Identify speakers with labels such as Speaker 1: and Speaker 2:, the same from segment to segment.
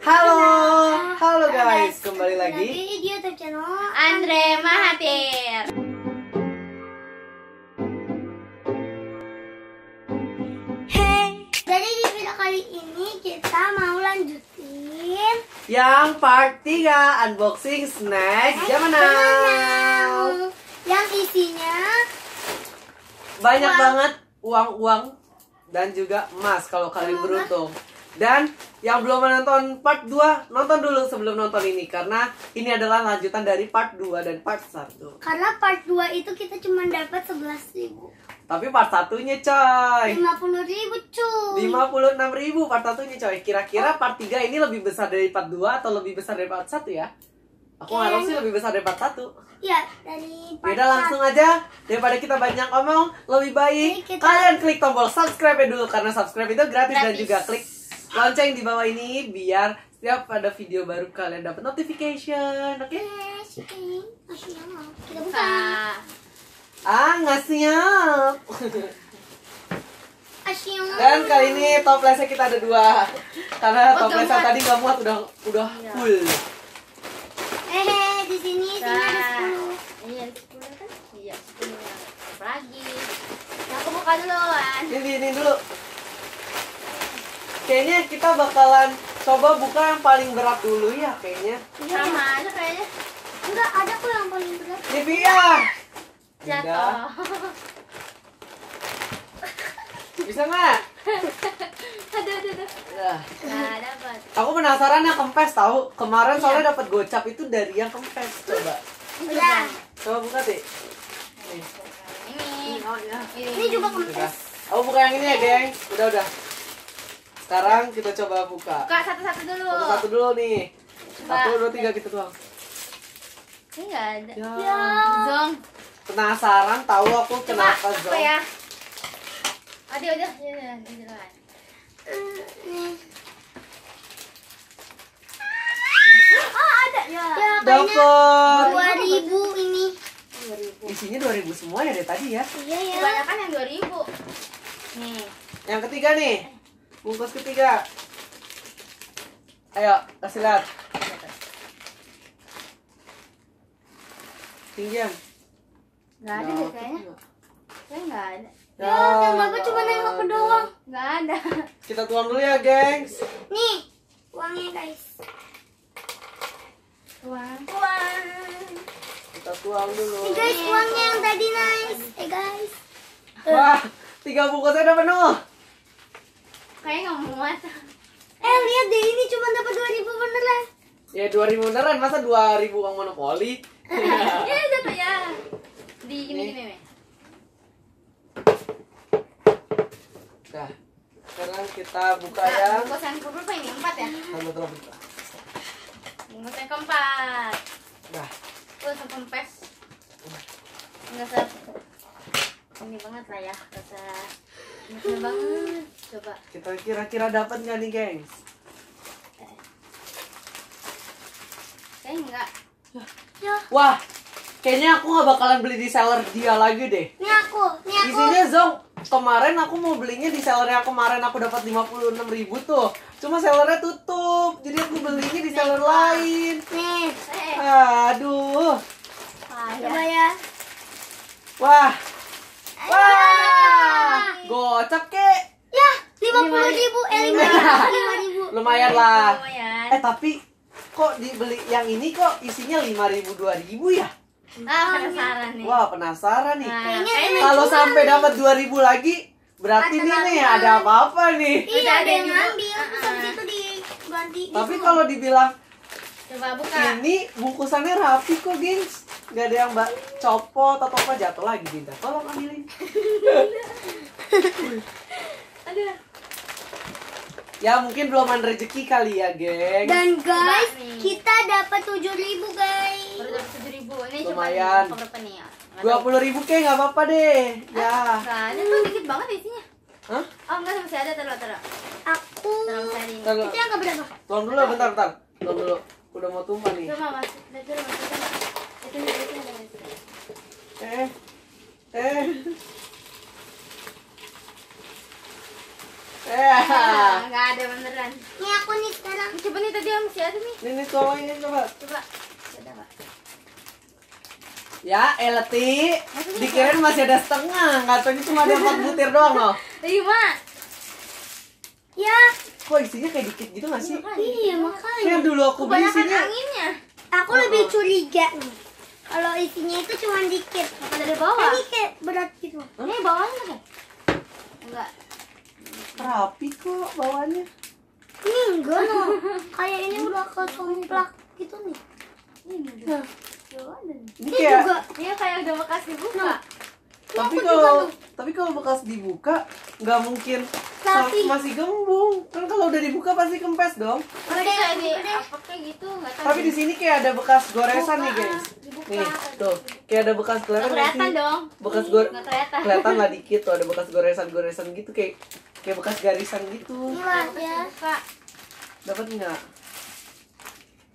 Speaker 1: Halo, halo guys, kembali lagi.
Speaker 2: di YouTube channel
Speaker 3: Andre Mahathir.
Speaker 2: Hey. Jadi di video kali ini kita mau lanjutin
Speaker 1: Yang part 3 unboxing snack zaman now.
Speaker 2: Yang isinya
Speaker 1: Banyak
Speaker 2: Uang.
Speaker 1: banget uang-uang dan juga emas kalau kalian beruntung. Dan yang belum menonton part 2, nonton dulu sebelum nonton ini karena ini adalah lanjutan dari part 2 dan part 1.
Speaker 2: karena part 2 itu kita cuma dapat 11.000 ribu
Speaker 1: Tapi part satunya coy.
Speaker 2: 50 ribu cuy
Speaker 1: 56 ribu part satunya coy Kira-kira part 3 ini lebih besar dari part 2 atau lebih besar dari part 1 ya? Aku harap sih
Speaker 2: Kayaknya-
Speaker 1: lebih besar dari part 1
Speaker 2: Ya dari part
Speaker 1: Yaudah langsung aja Daripada kita banyak omong Lebih baik
Speaker 2: kita-
Speaker 1: Kalian klik tombol subscribe dulu Karena subscribe itu gratis, Dan
Speaker 3: Gratis.
Speaker 1: juga klik lonceng di bawah ini Biar setiap ada video baru kalian dapat notification Oke?
Speaker 2: Okay. Kita buka.
Speaker 1: Ah nggak siap Dan kali ini toplesnya kita ada dua Karena toplesnya tadi nggak muat Udah udah
Speaker 3: Iya.
Speaker 1: full
Speaker 2: Eh, di sini isinya ada. 10
Speaker 3: Iya, 10 kan? Iya, 10. Apa lagi? Nah, aku buka duluan.
Speaker 1: Ini ini dulu. Kayaknya kita bakalan coba buka yang paling berat dulu ya kayaknya.
Speaker 3: Sama aja kayaknya.
Speaker 2: Enggak, ada kok yang paling berat
Speaker 1: Nivea.
Speaker 3: Jatuh.
Speaker 1: Bisa nggak?
Speaker 3: aduh, aduh, aduh.
Speaker 1: Ya.
Speaker 3: Nah, dapat.
Speaker 1: Aku penasaran yang kempes tahu. Kemarin soalnya dapat gocap itu dari yang kempes. Coba.
Speaker 2: Udah
Speaker 1: Coba buka deh. Nih.
Speaker 3: Ini.
Speaker 1: Oh, ya.
Speaker 2: Ini juga kempes
Speaker 1: Aku buka yang ini ya, geng. Udah udah. Sekarang kita coba buka.
Speaker 3: Buka satu-satu dulu.
Speaker 1: Satu-satu dulu nih. Satu, dua, tiga kita tuang.
Speaker 3: Ini nggak ada.
Speaker 1: Ya.
Speaker 3: Zong.
Speaker 1: Penasaran tahu aku
Speaker 3: Coba,
Speaker 1: kenapa
Speaker 3: apa
Speaker 1: zong.
Speaker 3: ya? Adi, udah, udah, udah, udah.
Speaker 2: Nih.
Speaker 3: Oh, ada. Ya.
Speaker 2: Ya,
Speaker 1: Dapat.
Speaker 2: 2000 ini
Speaker 1: Isinya 2000 semua ya dari tadi ya.
Speaker 2: Iya ya
Speaker 3: Kebanyakan yang 2000. Nih.
Speaker 1: Yang ketiga nih. Bungkus ketiga. Ayo, kasih lihat. Pinjam.
Speaker 3: Nggak ada deh kayaknya. Kayaknya nggak ada.
Speaker 2: Ya, yang dapat cuma yang aku doang
Speaker 3: Nggak ada.
Speaker 1: Kita tuang dulu ya, gengs.
Speaker 2: Nih, uangnya guys
Speaker 3: Uang.
Speaker 2: Uang
Speaker 1: Kita tuang dulu.
Speaker 2: Nih guys, uangnya yang tadi nice Eh guys
Speaker 1: Wah, tiga bungkusnya udah penuh.
Speaker 3: Kayaknya nggak muat.
Speaker 2: Eh lihat deh, ini cuma dapat 2000 beneran
Speaker 1: Ya 2000 beneran, masa 2000 uang monopoli?
Speaker 3: Ya, dapat ya. Di ini
Speaker 1: Nih.
Speaker 3: gini nih.
Speaker 1: Nah, sekarang kita buka
Speaker 3: Nah,
Speaker 1: yang
Speaker 3: bungkus yang berapa ini? Empat ya?
Speaker 1: Satu terus buka.
Speaker 3: Bungkus yang keempat.
Speaker 1: Nah,
Speaker 3: Terus yang kempes. Nggak usah. Ini banget lah ya. Nggak usah banget. Coba.
Speaker 1: kita kira-kira dapat nggak nih, gengs?
Speaker 3: Kayaknya enggak.
Speaker 2: Ya,
Speaker 1: Wah, kayaknya aku nggak bakalan beli di seller dia lagi deh.
Speaker 2: ini aku, ini aku
Speaker 1: Isinya Zong, kemarin aku mau belinya di sellernya kemarin aku dapat 56.000 ribu tuh. Cuma sellernya tutup, jadi aku belinya di seller lain.
Speaker 2: Nih,
Speaker 3: Eh,
Speaker 1: Aduh,
Speaker 2: coba ya
Speaker 1: wah,
Speaker 2: Ayo.
Speaker 1: wah, gocap kek.
Speaker 2: 50 ribu, eh 5 ribu, 5 ribu
Speaker 1: Lumayan lah.
Speaker 3: Lumayan.
Speaker 1: Eh tapi kok dibeli yang ini kok isinya 5.000 2.000 ya?
Speaker 3: Ah, penasaran nih.
Speaker 1: Wah penasaran nih.
Speaker 3: Nah,
Speaker 1: Kalau sampai dapat 2.000 lagi, berarti
Speaker 2: Ada
Speaker 1: nih nih ada apa-apa nih.
Speaker 2: Iya, ada yang ngambil, terus habis
Speaker 3: Ah.
Speaker 2: itu diganti
Speaker 1: Tapi
Speaker 2: gitu.
Speaker 1: kalau dibilang
Speaker 3: coba buka.
Speaker 1: ini bungkusannya rapi kok, gengs. Gak ada yang mbak copot atau apa jatuh lagi, Dinda. Tolong ambilin.
Speaker 3: Aduh.
Speaker 1: Ya mungkin belum ada rezeki kali ya, geng.
Speaker 2: Dan guys, kita dapat 7 ribu guys
Speaker 3: Baru dapat tujuh ribu. Ini
Speaker 1: Lumayan.
Speaker 3: cuma berapa nih ya?
Speaker 1: Dua puluh ribu kek nggak apa-apa deh. Ya.
Speaker 3: Nggak ada tuh dikit banget isinya.
Speaker 1: Hah?
Speaker 3: Oh enggak masih ada taruh taruh.
Speaker 2: Aku
Speaker 3: Taruh ini.
Speaker 1: Taruh.
Speaker 2: Itu yang keberapa?
Speaker 1: Tuang dulu, bentar, bentar. Tuang dulu. Udah mau tumpah nih.
Speaker 3: Coba mas, lihat dulu mas. Itu itu itu ada mas.
Speaker 1: Eh, eh. Eh.
Speaker 2: Ini aku nih sekarang.
Speaker 3: Coba nih tadi masih ada nih.
Speaker 1: Ini nih tolong ini coba.
Speaker 3: Coba. Pak.
Speaker 1: Ya, Eleti. Dikirain masih ada setengah. Nggak tahu ini cuma ada 4 butir doang loh.
Speaker 3: Lima.
Speaker 2: Ya,
Speaker 1: Kok isinya kayak dikit gitu nggak sih?
Speaker 2: iya makanya.
Speaker 1: Kayak dulu aku beli isinya.
Speaker 3: anginnya.
Speaker 2: Aku lebih curiga nih. Kalau isinya itu cuma dikit.
Speaker 3: Apa dari bawah?
Speaker 2: Ini kayak berat gitu.
Speaker 3: Ini bawahnya kan? Enggak.
Speaker 1: Rapi kok bawaannya.
Speaker 2: Ini enggak loh. Kayak ini udah kesomplak gitu nih.
Speaker 3: Ini Coba ada nih.
Speaker 1: Ini
Speaker 2: ini
Speaker 1: kayak
Speaker 2: juga.
Speaker 3: Udah bekas dibuka.
Speaker 2: Nah.
Speaker 1: tapi
Speaker 2: juga
Speaker 1: kalau tapi kalau bekas dibuka nggak mungkin
Speaker 2: Tapi-
Speaker 1: masih gembung. Kan kalau udah dibuka pasti kempes dong.
Speaker 3: Tapi kayak di
Speaker 2: udah.
Speaker 3: gitu enggak tahu.
Speaker 1: Tapi di sini kayak ada bekas goresan nih,
Speaker 3: Dibuka,
Speaker 1: guys.
Speaker 3: dibuka.
Speaker 1: Nih, tuh. Kayak ada bekas
Speaker 3: Nggak
Speaker 1: kelihatan nggak
Speaker 3: dong.
Speaker 1: Bekas gor
Speaker 3: Enggak kelihatan.
Speaker 1: kelihatan lah dikit tuh ada bekas goresan-goresan gitu kayak kayak bekas garisan gitu.
Speaker 2: Ini lah ya.
Speaker 3: Buka.
Speaker 1: Dapat nggak?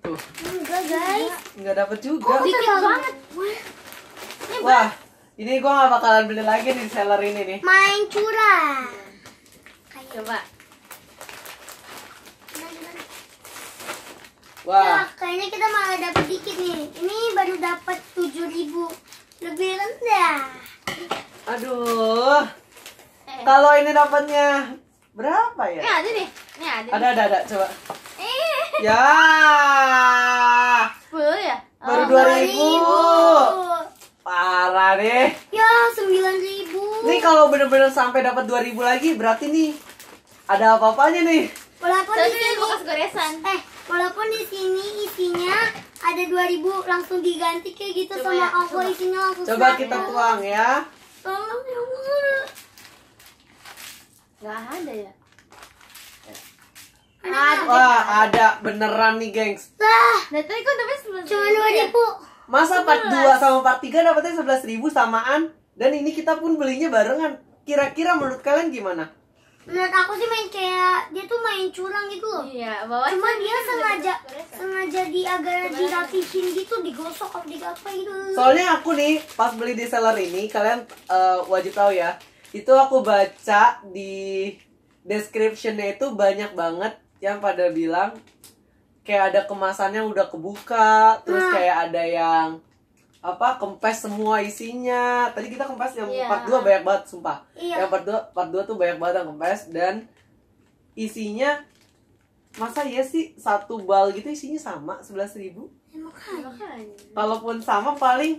Speaker 1: Tuh,
Speaker 2: Enggak guys.
Speaker 1: nggak dapat juga.
Speaker 2: Kok dikit banget?
Speaker 1: Wah, ini gua nggak bakalan beli lagi di seller ini nih.
Speaker 2: Main curang.
Speaker 3: Coba.
Speaker 2: Ya,
Speaker 1: Wah,
Speaker 2: kayaknya kita malah dapat dikit nih. Ini baru dapat 7000 lebih rendah.
Speaker 1: aduh.
Speaker 3: Eh.
Speaker 1: Kalau ini dapatnya berapa
Speaker 3: Ini
Speaker 1: ya?
Speaker 3: ada nih. Ini ada.
Speaker 1: Ada ada ada coba.
Speaker 3: Eh.
Speaker 1: Ya.
Speaker 3: Sepuluh ya?
Speaker 1: Baru
Speaker 3: Oh,
Speaker 1: 2000. Parah deh.
Speaker 2: Ya, 9000.
Speaker 1: Nih kalau bener-bener sampai dapat 2000 lagi berarti nih ada apa-apanya nih.
Speaker 2: Walaupun di
Speaker 3: ini
Speaker 2: sini
Speaker 3: bekas goresan.
Speaker 2: eh walaupun di sini isinya ada 2000 langsung diganti kayak gitu
Speaker 3: Coba
Speaker 2: sama
Speaker 3: ya,
Speaker 2: aku
Speaker 3: coba.
Speaker 2: isinya langsung
Speaker 1: Coba
Speaker 2: 100.
Speaker 1: kita tuang ya.
Speaker 2: Tolong ya Allah.
Speaker 3: Enggak ada ya?
Speaker 2: Ada.
Speaker 1: Wah, ada beneran nih, gengs.
Speaker 2: Lah,
Speaker 3: Nah, tadi kok dapat sebelas
Speaker 2: cuma
Speaker 3: ribu ya?
Speaker 2: 2000.
Speaker 1: Masa part 2 sama part 3 dapatnya 11.000 samaan dan ini kita pun belinya barengan. Kira-kira menurut kalian gimana?
Speaker 2: Menurut aku sih main kayak dia tuh main curang gitu loh.
Speaker 3: Iya, bawah
Speaker 2: Cuma dia
Speaker 3: udah
Speaker 2: sengaja sengaja di agar dirapihin gitu, digosok atau digapa gitu.
Speaker 1: Soalnya aku nih pas beli di seller ini kalian eh, wajib tahu ya. Itu aku baca di descriptionnya itu banyak banget yang pada bilang kayak ada kemasannya udah kebuka, terus
Speaker 2: Nah.
Speaker 1: kayak ada yang apa kempes semua isinya. Tadi kita kempes yang
Speaker 3: Iya.
Speaker 1: part 2 banyak banget sumpah.
Speaker 2: Iya.
Speaker 1: Yang part 2 part 2 tuh banyak banget yang kempes dan isinya masa ya sih satu bal gitu isinya sama 11.000
Speaker 2: Ya, makanya.
Speaker 3: Makanya.
Speaker 1: Kalaupun sama paling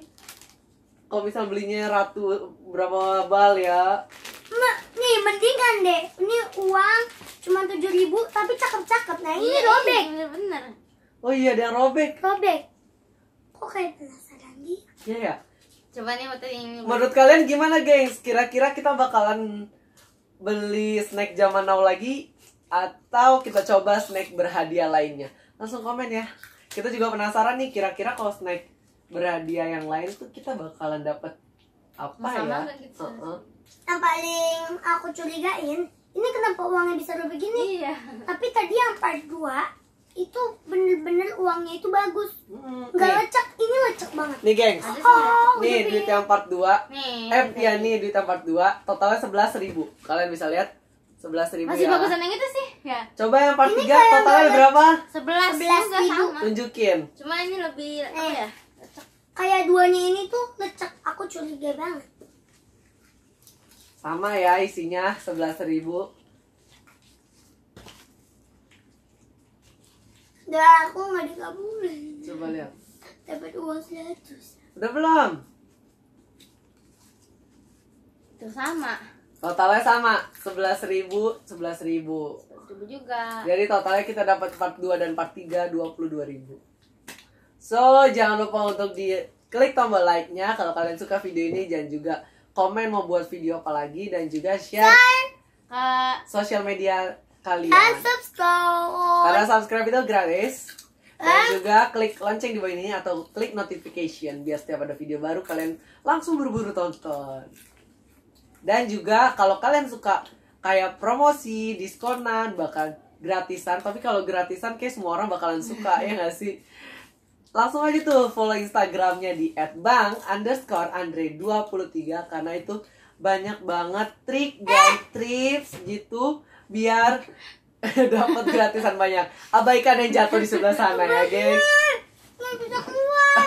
Speaker 1: kalau misal belinya ratu berapa bal ya
Speaker 2: Ma, nih mendingan deh. Ini uang cuma 7000 tapi cakep-cakep. Nah, ini
Speaker 3: Iya,
Speaker 2: robek.
Speaker 3: Bener-bener.
Speaker 1: Oh iya ada yang robek
Speaker 2: Robek. Kok kayak penasaran gitu?
Speaker 1: Iya ya
Speaker 3: Coba nih waktu ini.
Speaker 1: Menurut kalian gimana gengs? Kira-kira kita bakalan beli snack zaman now lagi Atau kita coba snack berhadiah lainnya Langsung komen ya Kita juga penasaran nih kira-kira kalau snack berhadiah yang lain tuh kita bakalan dapat apa
Speaker 3: Sama
Speaker 1: ya?
Speaker 3: gitu?
Speaker 2: Yang paling aku curigain, ini kenapa uangnya bisa robek gini?
Speaker 3: Iya.
Speaker 2: Tapi tadi yang part 2 itu bener-bener uangnya itu bagus.
Speaker 1: Mm,
Speaker 2: Nggak lecek, ini lecek banget.
Speaker 1: nih gengs.
Speaker 2: Oh,
Speaker 1: Nih
Speaker 2: udah
Speaker 1: duit yang part 2
Speaker 3: Nih.
Speaker 1: Eh, ya nih duit yang part 2 totalnya 11.000 Kalian bisa lihat 11.000
Speaker 3: Masih
Speaker 1: ya.
Speaker 3: bagusan yang itu sih. Ya.
Speaker 1: Coba yang part
Speaker 2: Ini
Speaker 1: 3
Speaker 2: kayak
Speaker 1: totalnya berapa?
Speaker 3: Sebelas.
Speaker 2: 11
Speaker 3: juga
Speaker 2: ribu.
Speaker 1: Tunjukin.
Speaker 3: Cuma ini lebih apa
Speaker 2: Eh.
Speaker 3: ya?
Speaker 2: Kayak duanya ini tuh lecek. Aku curiga banget.
Speaker 1: Sama ya isinya 11.000
Speaker 2: Dah aku nggak dikabulin.
Speaker 1: Coba lihat.
Speaker 2: Dapat uang 100.
Speaker 1: Udah belum?
Speaker 3: Itu sama.
Speaker 1: Totalnya sama 11.000 11.000
Speaker 3: Coba juga.
Speaker 1: Jadi totalnya kita dapat part 2 dan part 3 22.000 So jangan lupa untuk di klik tombol like-nya kalau kalian suka video ini dan juga komen mau buat video apa lagi dan juga share
Speaker 3: Kak,
Speaker 1: sosial media kalian.
Speaker 2: And subscribe.
Speaker 1: Karena subscribe itu gratis. Dan juga klik lonceng di bawah ini atau klik notification biar setiap ada video baru kalian langsung buru-buru tonton. Dan juga kalau kalian suka kayak promosi, diskonan, bahkan gratisan, tapi kalau gratisan kayak semua orang bakalan suka ya nggak sih? Langsung aja tuh follow Instagramnya di @bang underscore andre 23 karena itu banyak banget trik dan tips gitu biar dapat gratisan banyak. Abaikan yang jatuh di sebelah sana ya guys.
Speaker 2: Nggak bisa keluar.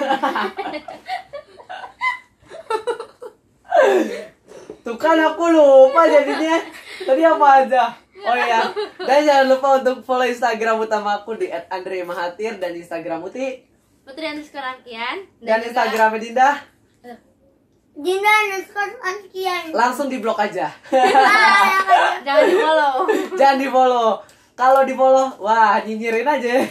Speaker 1: tuh kan aku lupa jadinya. Tadi apa aja? Oh iya. Dan jangan lupa untuk follow instagram utama aku di @andre_mahathir dan instagram Uti
Speaker 3: Putri underscore Antian
Speaker 1: dan
Speaker 3: juga-
Speaker 1: instagramnya Dinda
Speaker 2: Dinda underscore Ankian.
Speaker 1: langsung di blok aja.
Speaker 3: Jangan di follow.
Speaker 1: Jangan di follow. Kalau di follow wah nyinyirin aja.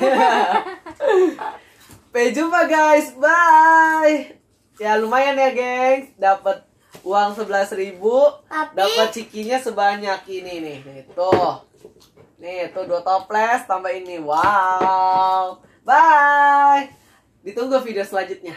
Speaker 1: Sampai jumpa guys. Bye. Ya lumayan ya gengs. Dapat uang sebelas ribu.
Speaker 2: Tapi-
Speaker 1: dapat cikinya sebanyak ini nih. Nih tuh. Nih tuh dua toples tambah ini. Wow. Bye ditunggu video selanjutnya